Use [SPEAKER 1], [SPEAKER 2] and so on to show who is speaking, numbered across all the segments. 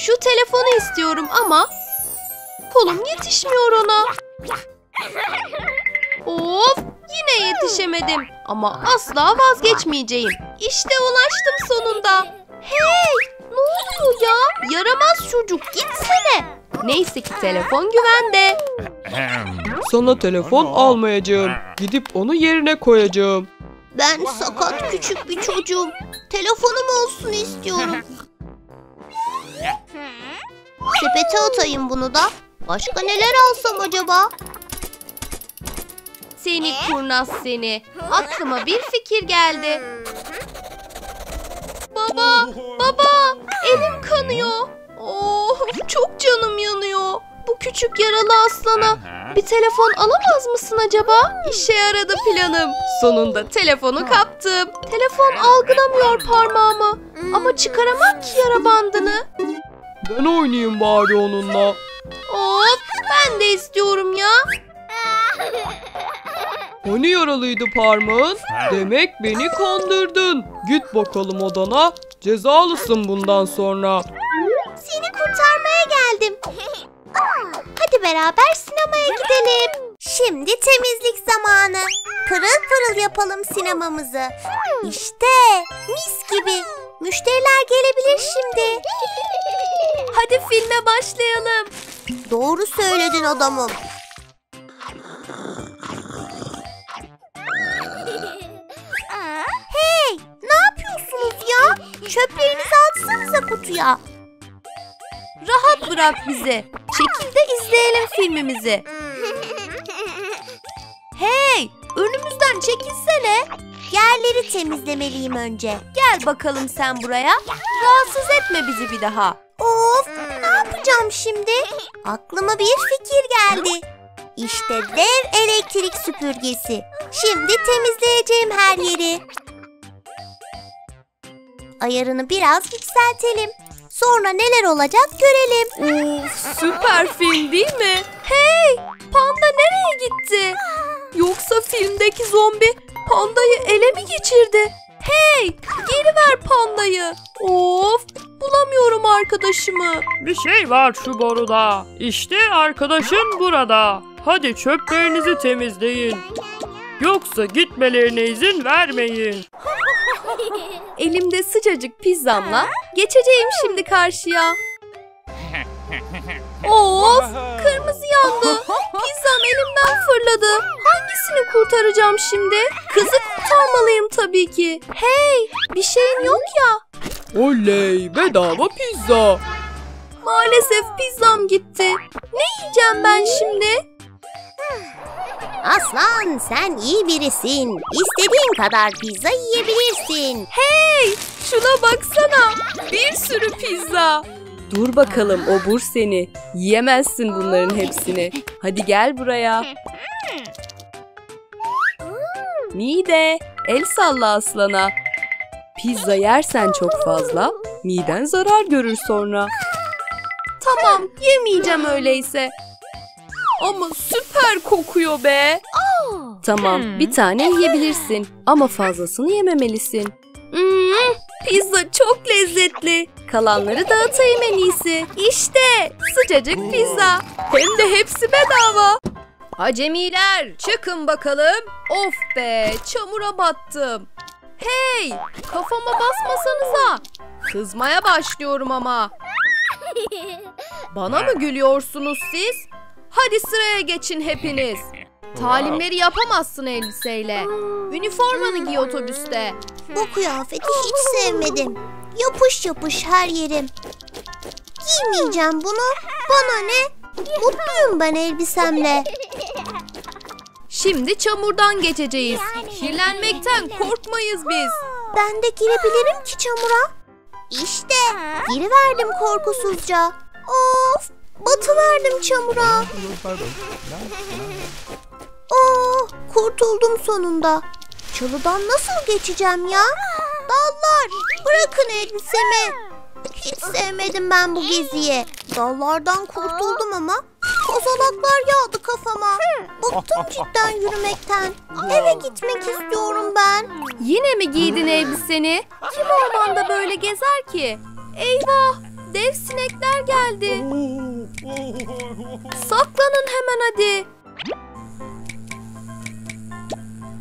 [SPEAKER 1] Şu telefonu istiyorum ama kolum yetişmiyor ona. Of yine yetişemedim ama asla vazgeçmeyeceğim. İşte ulaştım sonunda. Hey ne oluyor ya? Yaramaz çocuk gitsene. Neyse ki telefon güvende.
[SPEAKER 2] Sana telefon almayacağım. Gidip onu yerine koyacağım.
[SPEAKER 3] Ben sakat küçük bir çocuğum. Telefonum olsun istiyorum. Sepete atayım bunu da. Başka neler alsam acaba?
[SPEAKER 1] Seni kurnaz seni. Aklıma bir fikir geldi. Baba, baba, elim kanıyor. Oh, çok canım yanıyor. Bu küçük yaralı aslana bir telefon alamaz mısın acaba? İşe yaradı planım. Sonunda telefonu kaptım. Telefon algılamıyor parmağımı. Ama çıkaramam ki yara bandını.
[SPEAKER 2] Ben oynayayım bari onunla.
[SPEAKER 1] Of, ben de istiyorum ya.
[SPEAKER 2] Hani yaralıydı parmağın? Demek beni kandırdın. Git bakalım odana. Cezalısın bundan sonra.
[SPEAKER 3] Seni kurtarmaya geldim. Hadi beraber sinemaya gidelim. Şimdi temizlik zamanı. Pırıl pırıl yapalım sinemamızı. İşte mis gibi. Müşteriler gelebilir şimdi.
[SPEAKER 1] Hadi filme başlayalım.
[SPEAKER 3] Doğru söyledin adamım. Hey, ne yapıyorsunuz ya? Çöplerinizi atsanıza kutuya.
[SPEAKER 1] Rahat bırak bizi. Çekil de izleyelim filmimizi. Hey, önümüzden çekilsene.
[SPEAKER 3] Yerleri temizlemeliyim önce.
[SPEAKER 1] Gel bakalım sen buraya. Rahatsız etme bizi bir daha.
[SPEAKER 3] Of, ne yapacağım şimdi? Aklıma bir fikir geldi. İşte dev elektrik süpürgesi. Şimdi temizleyeceğim her yeri. Ayarını biraz yükseltelim. Sonra neler olacak görelim.
[SPEAKER 1] Of, süper film değil mi? Hey, panda nereye gitti? Yoksa filmdeki zombi pandayı ele mi geçirdi? Hey, geri ver pandayı. Of, bulamıyorum arkadaşımı.
[SPEAKER 2] Bir şey var şu boruda. İşte arkadaşın burada. Hadi çöplerinizi temizleyin. Yoksa gitmelerine izin vermeyin.
[SPEAKER 1] Elimde sıcacık pizzamla geçeceğim şimdi karşıya. Of, kırmızı yandı. Pizzam elimden fırladı. Hangisini kurtaracağım şimdi? Kızı kurtarmalıyım tabii ki. Hey, bir şeyim yok ya.
[SPEAKER 2] Oley bedava pizza.
[SPEAKER 1] Maalesef pizzam gitti. Ne yiyeceğim ben şimdi?
[SPEAKER 3] Aslan sen iyi birisin. İstediğin kadar pizza yiyebilirsin.
[SPEAKER 1] Hey, şuna baksana. Bir sürü pizza. Dur bakalım obur seni. Yiyemezsin bunların hepsini. Hadi gel buraya. Mide, el salla aslana. Pizza yersen çok fazla, miden zarar görür sonra. Tamam, yemeyeceğim öyleyse. Ama süper kokuyor be. Tamam, bir tane yiyebilirsin ama fazlasını yememelisin. Hmm, pizza çok lezzetli. Kalanları dağıtayım en iyisi. İşte sıcacık pizza. Hem de hepsi bedava. Acemiler çıkın bakalım. Of be çamura battım. Hey kafama basmasanıza. Kızmaya başlıyorum ama. Bana mı gülüyorsunuz siz? Hadi sıraya geçin hepiniz. Talimleri yapamazsın elbiseyle. Üniformanı giy otobüste.
[SPEAKER 3] Bu kıyafeti hiç sevmedim. Yapış yapış her yerim. Giymeyeceğim bunu. Bana ne? Mutluyum ben elbisemle.
[SPEAKER 1] Şimdi çamurdan geçeceğiz. Kirlenmekten korkmayız biz.
[SPEAKER 3] Ben de girebilirim ki çamura. İşte giriverdim korkusuzca. Of batıverdim çamura. Oh kurtuldum sonunda. Çalıdan nasıl geçeceğim ya? Dallar bırakın elbisemi. Hiç sevmedim ben bu geziyi. Dallardan kurtuldum ama kozalaklar yağdı kafama. Bıktım cidden yürümekten. Eve gitmek istiyorum ben.
[SPEAKER 1] Yine mi giydin elbiseni? Kim ormanda böyle gezer ki? Eyvah! Dev sinekler geldi. Saklanın hemen hadi.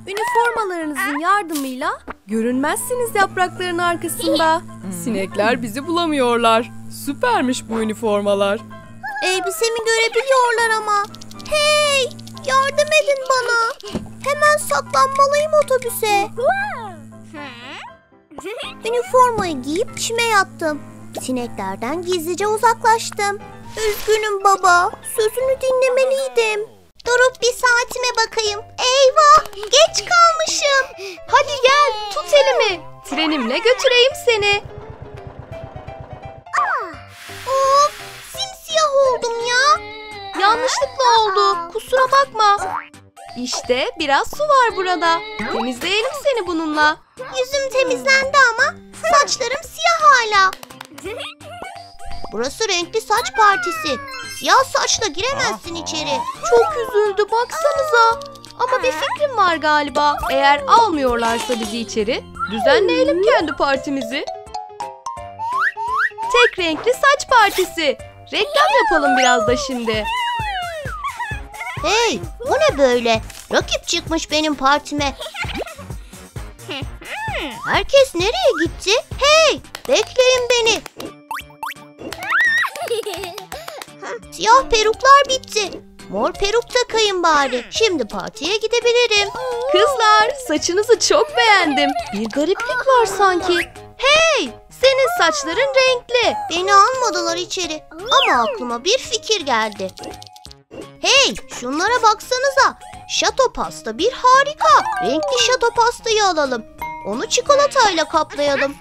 [SPEAKER 1] Üniformalarınızın yardımıyla görünmezsiniz yaprakların arkasında.
[SPEAKER 4] Sinekler bizi bulamıyorlar. Süpermiş bu üniformalar.
[SPEAKER 3] Elbisemi görebiliyorlar ama. Hey! Yardım edin bana. Hemen saklanmalıyım otobüse. Üniformayı giyip çime yattım. Sineklerden gizlice uzaklaştım. Üzgünüm baba. Sözünü dinlemeliydim. Durup bir saatime bakayım. Eyvah! Geç kalmışım.
[SPEAKER 1] Hadi gel tut elimi. Trenimle götüreyim seni.
[SPEAKER 3] Of! Simsiyah oldum ya.
[SPEAKER 1] Yanlışlıkla oldu. Kusura bakma. İşte biraz su var burada. Temizleyelim seni bununla.
[SPEAKER 3] Yüzüm temizlendi ama saçlarım siyah hala. Burası renkli saç partisi. Siyah saçla giremezsin içeri.
[SPEAKER 1] Çok üzüldü baksanıza. Ama bir fikrim var galiba. Eğer almıyorlarsa bizi içeri düzenleyelim kendi partimizi. Tek renkli saç partisi. Reklam yapalım biraz da şimdi.
[SPEAKER 3] Hey, bu ne böyle? Rakip çıkmış benim partime. Herkes nereye gitti? Hey, bekleyin beni. Siyah peruklar bitti. Mor peruk takayım bari. Şimdi partiye gidebilirim.
[SPEAKER 1] Kızlar saçınızı çok beğendim. Bir gariplik var sanki. Hey senin saçların renkli.
[SPEAKER 3] Beni almadılar içeri. Ama aklıma bir fikir geldi. Hey, şunlara baksanıza. Şato pasta bir harika. Renkli şato pastayı alalım. Onu çikolatayla kaplayalım.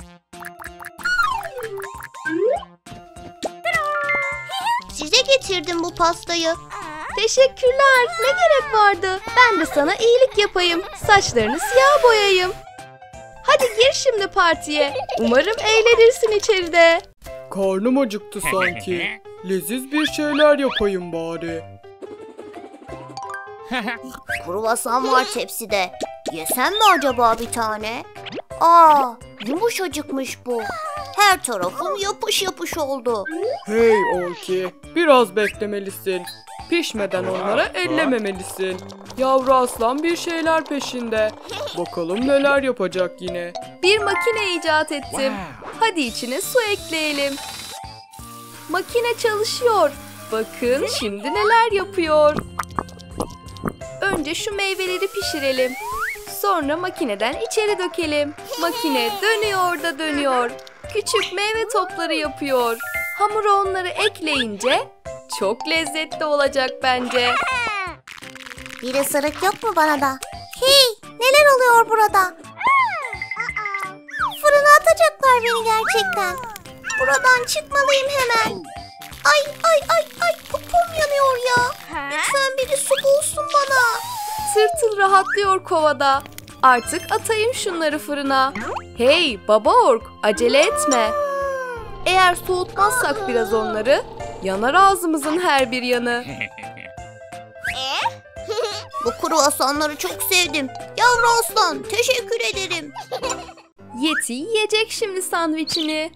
[SPEAKER 3] Size getirdim bu pastayı.
[SPEAKER 1] Teşekkürler. Ne gerek vardı? Ben de sana iyilik yapayım. Saçlarını siyah boyayayım. Hadi gir şimdi partiye. Umarım eğlenirsin içeride.
[SPEAKER 4] Karnım acıktı sanki. Leziz bir şeyler yapayım bari.
[SPEAKER 3] Kruvasan var tepside. Yesem mi acaba bir tane? Aa, yumuşacıkmış bu. Her tarafım yapış yapış oldu.
[SPEAKER 4] Hey Orki, biraz beklemelisin. Pişmeden onlara ellememelisin. Yavru aslan bir şeyler peşinde. Bakalım neler yapacak yine.
[SPEAKER 1] Bir makine icat ettim. Hadi içine su ekleyelim. Makine çalışıyor. Bakın şimdi neler yapıyor. Önce şu meyveleri pişirelim. Sonra makineden içeri dökelim. Makine dönüyor da dönüyor. Küçük meyve topları yapıyor. Hamura onları ekleyince çok lezzetli olacak bence.
[SPEAKER 3] Bir ısırık yok mu bana da? Hey, neler oluyor burada? Fırına atacaklar beni gerçekten. Buradan çıkmalıyım hemen. Ay ay ay ay popom yanıyor ya. Lütfen biri su bulsun bana.
[SPEAKER 1] Tırtıl rahatlıyor kovada. Artık atayım şunları fırına. Hey baba ork acele etme. Eğer soğutmazsak biraz onları yanar ağzımızın her bir yanı.
[SPEAKER 3] Bu kruvasanları çok sevdim. Yavru aslan teşekkür ederim.
[SPEAKER 1] Yeti yiyecek şimdi sandviçini.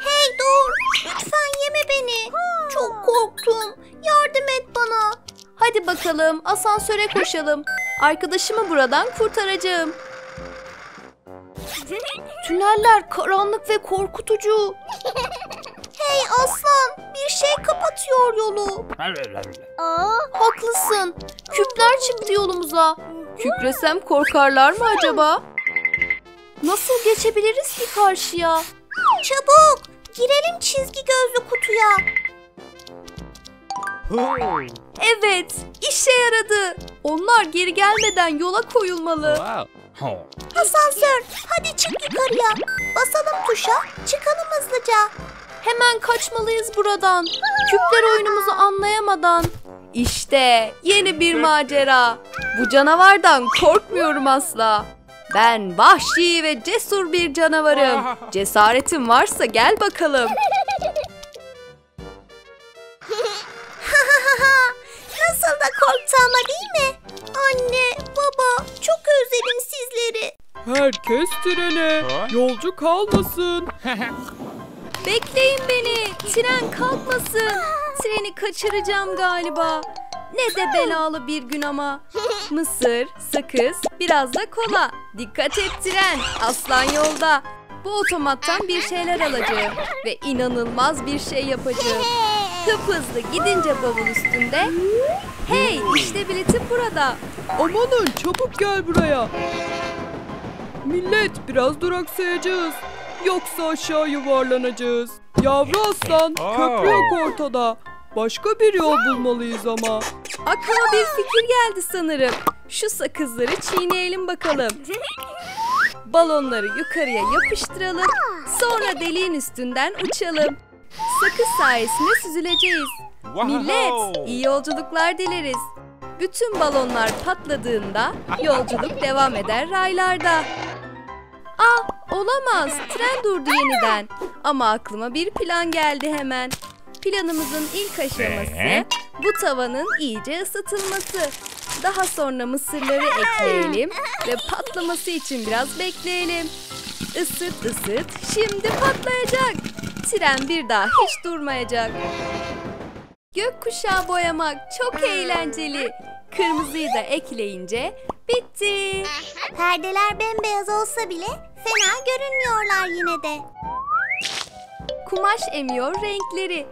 [SPEAKER 3] Hey dur lütfen yeme beni. Çok korktum. Yardım et bana.
[SPEAKER 1] Hadi bakalım asansöre koşalım. Arkadaşımı buradan kurtaracağım. Tüneller karanlık ve korkutucu.
[SPEAKER 3] Hey aslan bir şey kapatıyor yolu.
[SPEAKER 1] Haklısın. Küpler çıktı yolumuza. Kükresem korkarlar mı acaba? Nasıl geçebiliriz ki karşıya?
[SPEAKER 3] Çabuk girelim çizgi gözlü kutuya.
[SPEAKER 1] Evet, işe yaradı. Onlar geri gelmeden yola koyulmalı.
[SPEAKER 3] Asansör hadi çık yukarıya. Basalım tuşa çıkalım hızlıca.
[SPEAKER 1] Hemen kaçmalıyız buradan. Küpler oyunumuzu anlayamadan. İşte yeni bir macera. Bu canavardan korkmuyorum asla. Ben vahşi ve cesur bir canavarım. Cesaretin varsa gel bakalım.
[SPEAKER 3] Nasıl da korktu ama değil mi? Anne, baba çok özledim sizleri.
[SPEAKER 4] Herkes trene. Yolcu kalmasın.
[SPEAKER 1] Bekleyin beni. Tren kalkmasın. Treni kaçıracağım galiba. Ne de belalı bir gün ama. Mısır, sakız, biraz da kola. Dikkat et tren. Aslan yolda. Bu otomattan bir şeyler alacağım. Ve inanılmaz bir şey yapacağım. Hıphızlı gidince bavul üstünde. Hey işte biletim burada.
[SPEAKER 4] Amanın çabuk gel buraya. Millet biraz duraksayacağız. Yoksa aşağı yuvarlanacağız. Yavru aslan köprü yok ortada. Başka bir yol bulmalıyız ama.
[SPEAKER 1] Aklıma bir fikir geldi sanırım. Şu sakızları çiğneyelim bakalım. Balonları yukarıya yapıştıralım. Sonra deliğin üstünden uçalım. Sakız sayesinde süzüleceğiz. Millet iyi yolculuklar dileriz. Bütün balonlar patladığında yolculuk devam eder raylarda. Ah olamaz tren durdu yeniden. Ama aklıma bir plan geldi hemen. Planımızın ilk aşaması bu tavanın iyice ısıtılması. Daha sonra mısırları ekleyelim ve patlaması için biraz bekleyelim. Isıt ısıt şimdi patlayacak. Tren bir daha hiç durmayacak. Gökkuşağı boyamak çok eğlenceli. Kırmızıyı da ekleyince bitti.
[SPEAKER 3] Perdeler bembeyaz olsa bile fena görünmüyorlar yine de.
[SPEAKER 1] Kumaş emiyor renkleri.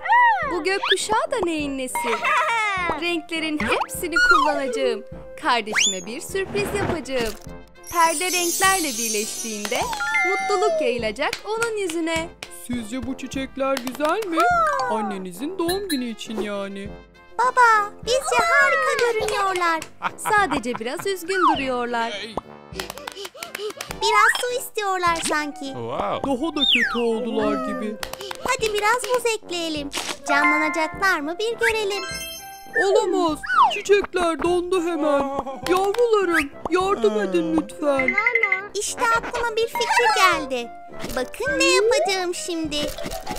[SPEAKER 1] Bu gökkuşağı da neyin nesi? Renklerin hepsini kullanacağım. Kardeşime bir sürpriz yapacağım. Perde renklerle birleştiğinde mutluluk yayılacak onun yüzüne.
[SPEAKER 4] Sizce bu çiçekler güzel mi? Annenizin doğum günü için yani.
[SPEAKER 3] Baba, bizce harika görünüyorlar.
[SPEAKER 1] Sadece biraz üzgün duruyorlar.
[SPEAKER 3] Biraz su istiyorlar sanki.
[SPEAKER 5] Wow.
[SPEAKER 4] Daha da kötü oldular gibi.
[SPEAKER 3] Hadi biraz buz ekleyelim. Canlanacaklar mı bir görelim.
[SPEAKER 4] Olamaz. Çiçekler dondu hemen. Yavrularım yardım edin lütfen.
[SPEAKER 3] İşte aklıma bir fikir geldi. Bakın ne yapacağım şimdi.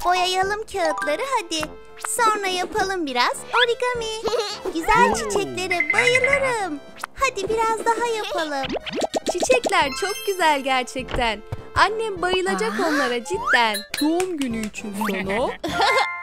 [SPEAKER 3] Boyayalım kağıtları hadi. Sonra yapalım biraz origami. Güzel çiçeklere bayılırım. Hadi biraz daha yapalım.
[SPEAKER 1] Çiçekler çok güzel gerçekten. Annem bayılacak onlara cidden.
[SPEAKER 4] Doğum günü için sana